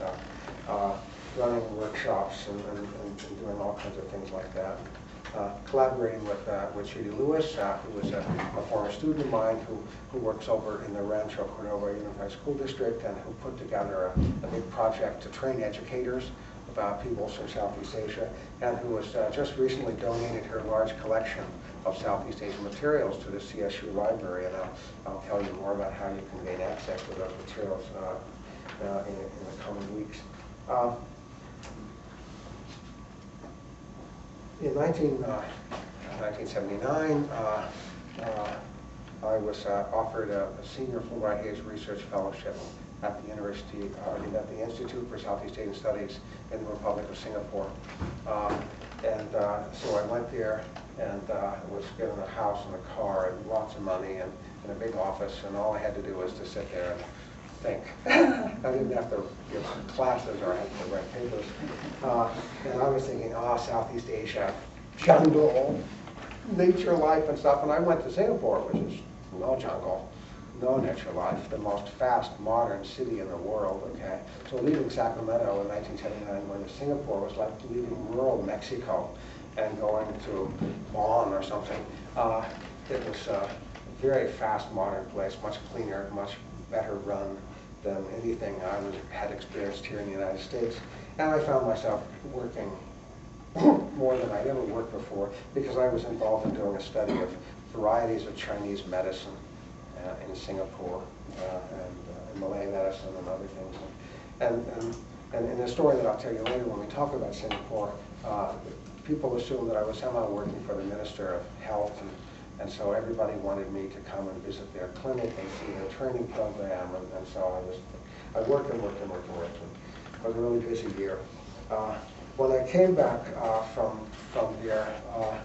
uh, uh, running workshops and, and, and doing all kinds of things like that. Uh, collaborating with, uh, with Judy Lewis, uh, who was a, a former student of mine who, who works over in the Rancho Cordova Unified School District and who put together a, a big project to train educators about peoples from Southeast Asia, and who has uh, just recently donated her large collection of Southeast Asian materials to the CSU library, and I'll, I'll tell you more about how you can gain access to those materials uh, in, in the coming weeks. Uh, in 19, uh, 1979, uh, uh, I was offered a, a senior Fulbright Hays Research Fellowship at the University, uh, at the Institute for Southeast Asian Studies in the Republic of Singapore. And uh, so I went there and uh, was given a house and a car and lots of money and, and a big office, and all I had to do was to sit there and think. I didn't have to give classes or I had to write papers. Uh, and I was thinking, ah, Southeast Asia, jungle, nature life and stuff. And I went to Singapore, which is no jungle, no nature life, the most fast, modern city in the world, okay? So leaving Sacramento in 1979 going to Singapore was like leaving rural Mexico and going to Bonn or something. Uh, it was a very fast, modern place, much cleaner, much better run than anything I had experienced here in the United States. And I found myself working more than I'd ever worked before because I was involved in doing a study of varieties of Chinese medicine uh, in Singapore uh, and uh, Malay medicine and other things. And, and, and in the story that I'll tell you later when we talk about Singapore, uh, people assume that I was somehow working for the Minister of Health and and so everybody wanted me to come and visit their clinic and see their training program, and, and so I was, I worked and worked and worked and worked. And it was a really busy year. Uh, when I came back uh, from from there, uh,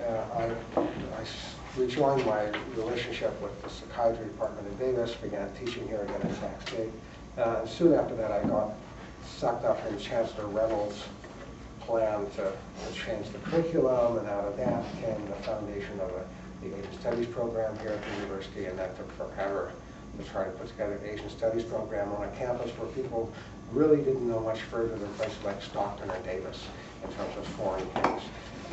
uh I, I rejoined my relationship with the psychiatry department in Davis, began teaching here again at Sac State. Uh, and soon after that, I got sucked up in Chancellor Reynolds' plan to, to change the curriculum, and out of that came the foundation of a the Asian Studies program here at the university, and that took forever to try to put together an Asian Studies program on a campus where people really didn't know much further than places like Stockton or Davis in terms of foreign things.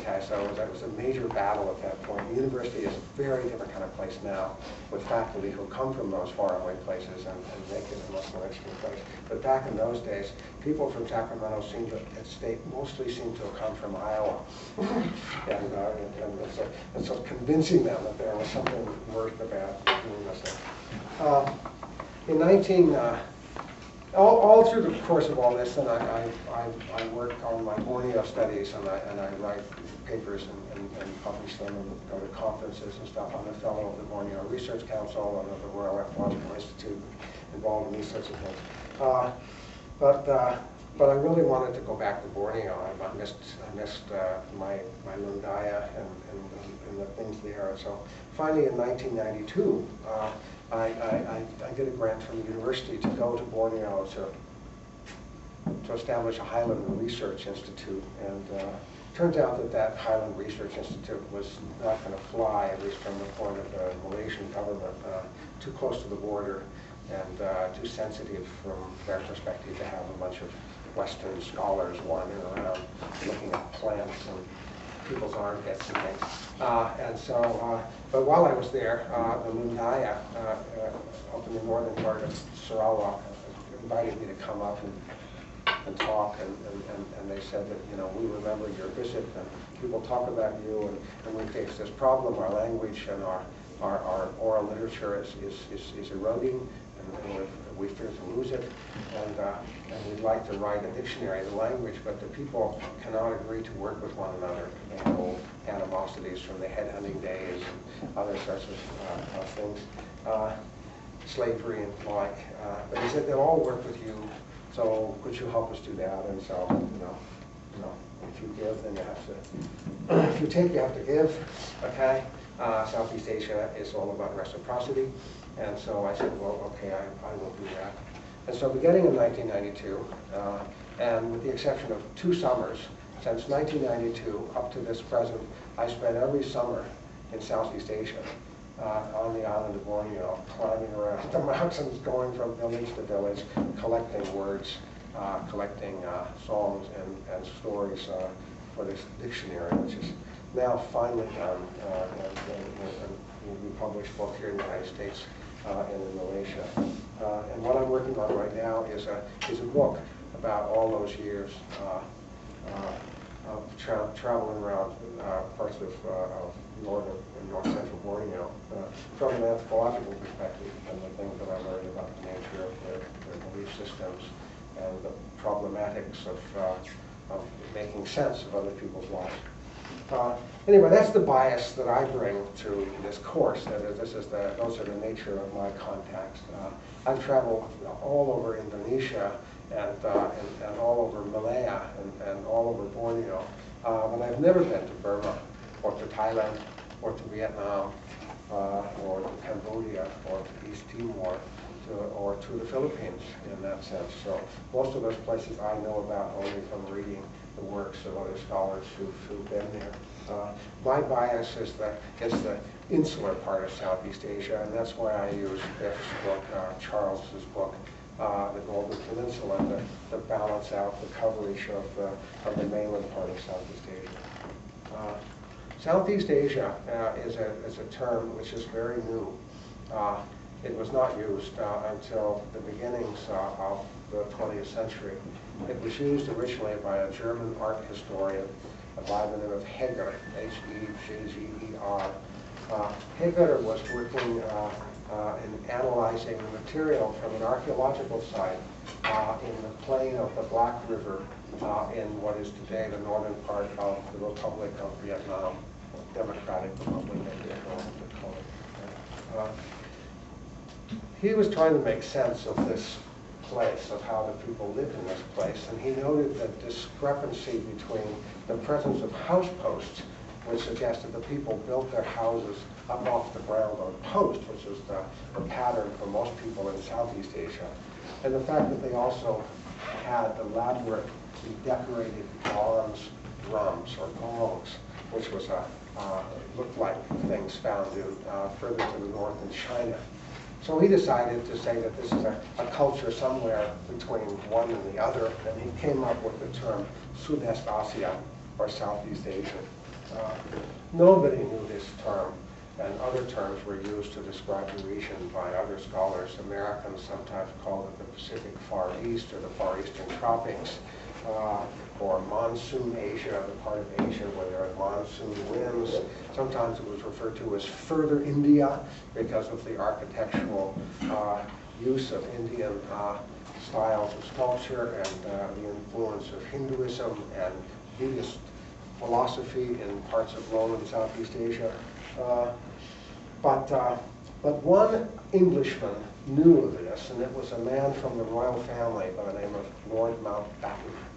Okay, so that was a major battle at that point. The university is a very different kind of place now with faculty who come from those faraway places and, and make it a much more interesting place. But back in those days, people from Sacramento seem to, at state, mostly seemed to have come from Iowa. and, uh, and, and, so, and so convincing them that there was something worth about doing this. Uh, in 19, uh, all, all through the course of all this, and I, I, I, work on my Borneo studies, and I, and I write papers and, and, and publish them and go to conferences and stuff. I'm a fellow of the Borneo Research Council and of the Royal Ethnological Institute, involved in these sorts of things. Uh, but uh, but I really wanted to go back to Borneo. I, missed I missed uh, my my Lundaya and, and, and, the things there. So finally, in 1992, uh, I, I, I did a grant from the university to go to Borneo to to establish a Highland Research Institute and. Uh, Turns out that that Highland Research Institute was not going to fly, at least from the point of the Malaysian government, uh, too close to the border and uh, too sensitive from their perspective to have a bunch of Western scholars wandering around looking at plants and people's armpits and things. Uh, and so, uh, but while I was there, uh, the Lundaya uh, uh, up in the northern part of Sarawak invited me to come up and and talk, and, and, and they said that, you know, we remember your visit, and people talk about you, and, and we face this problem, our language and our, our, our oral literature is, is, is, is eroding, and, and we fear to lose it, and, uh, and we'd like to write a dictionary of the language, but the people cannot agree to work with one another. Have old animosities from the headhunting days and other sorts of, uh, things, uh, slavery and the like. Uh, but he said they'll all work with you so could you help us do that? And so, you know, you know, if you give, then you have to, if you take, you have to give, okay? Uh, Southeast Asia is all about reciprocity. And so I said, well, okay, I, I will do that. And so beginning in 1992, uh, and with the exception of two summers, since 1992 up to this present, I spent every summer in Southeast Asia uh, on the island of Borneo, climbing around the mountains, going from village to village, collecting words uh, collecting uh, songs and, and stories uh, for this dictionary, which is now finally done uh, and, and, and will be published both here in the United States and in Malaysia. Uh, and what I'm working on right now is a, is a book about all those years uh, uh, of tra traveling around uh, parts of, uh, of northern and north central Borneo uh, from an anthropological perspective and the things that I learned about the nature of their, their belief systems and the problematics of, uh, of making sense of other people's lives. Uh, anyway, that's the bias that I bring to this course. That is, this is the, those are the nature of my contacts. Uh, I've traveled all over Indonesia and, uh, and, and, all over Malaya and, and all over Borneo, but I've never been to Burma or to Thailand or to Vietnam uh, or to Cambodia or to East Timor or to the Philippines in that sense. So most of those places I know about only from reading the works of other scholars who've, who've been there. Uh, my bias is the, is the insular part of Southeast Asia, and that's why I use Biff's book, uh, Charles's book, uh, the Golden Peninsula, to, to balance out the coverage of, uh, of the mainland part of Southeast Asia. Uh, Southeast Asia uh, is, a, is a term which is very new. Uh, it was not used until the beginnings of the 20th century. It was used originally by a German art historian by the name of Heger, H-E-G-G-E-R. Uh, Heger was working uh, uh, in analyzing the material from an archaeological site uh, in the plain of the Black River uh, in what is today the northern part of the Republic of Vietnam, Democratic Republic of Vietnam. Uh, he was trying to make sense of this place, of how the people lived in this place, and he noted the discrepancy between the presence of house posts, which suggested the people built their houses up off the ground on posts, which is the, the pattern for most people in Southeast Asia, and the fact that they also had elaborately decorated bronze drums or gongs, which was a uh, looked like things found in uh, further to the north in China. So he decided to say that this is a, a, culture somewhere between one and the other, and he came up with the term Sudest Asia, or Southeast Asia. Uh, nobody knew this term, and other terms were used to describe the region by other scholars. Americans sometimes called it the Pacific Far East or the Far Eastern Tropics. Uh, or monsoon Asia, the part of Asia where there are monsoon winds. Sometimes it was referred to as further India because of the architectural uh, use of Indian uh, styles of sculpture and uh, the influence of Hinduism and Buddhist philosophy in parts of lowland Southeast Asia. Uh, but, uh, but one Englishman knew of this, and it was a man from the royal family by the name of Lord Mountbatten.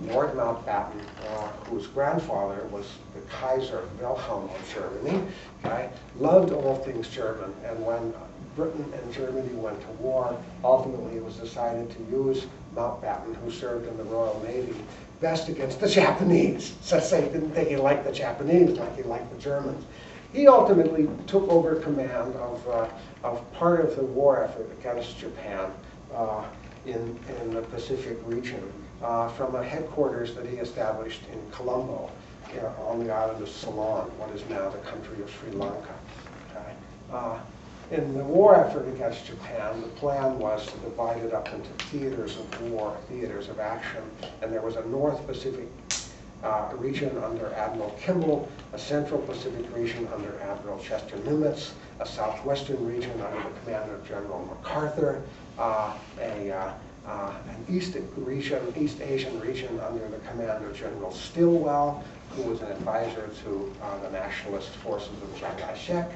Lord Mountbatten, uh, whose grandfather was the Kaiser Wilhelm of Germany, okay, loved all things German. And when Britain and Germany went to war, ultimately it was decided to use Mountbatten, who served in the Royal Navy, best against the Japanese. So they didn't think he liked the Japanese like he liked the Germans. He ultimately took over command of, uh, of part of the war effort against Japan uh, in, in the Pacific region uh, from a headquarters that he established in Colombo on the island of Ceylon, what is now the country of Sri Lanka. Okay? Uh, in the war effort against Japan, the plan was to divide it up into theaters of war, theaters of action, and there was a North Pacific uh, region under Admiral Kimball, a Central Pacific region under Admiral Chester Nimitz, a Southwestern region under the command of General MacArthur, a uh, uh, an East region, East Asian region under the command of General Stilwell, who was an advisor to uh, the nationalist forces of Chiang Kai-shek.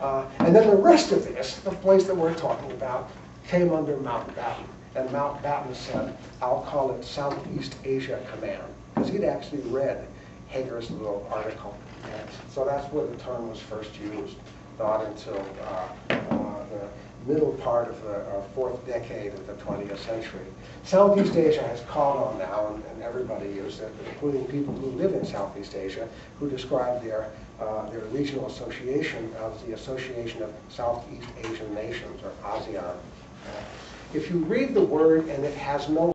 Uh, and then the rest of this, the place that we're talking about, came under Mountbatten. And Mountbatten said, I'll call it Southeast Asia Command, because he'd actually read Hager's little article. And so that's where the term was first used, not until uh, uh, the middle part of the fourth decade of the 20th century. Southeast Asia has caught on now, and, and, everybody uses it, including people who live in Southeast Asia, who describe their, uh, their regional association as the Association of Southeast Asian Nations, or ASEAN. If you read the word and it has no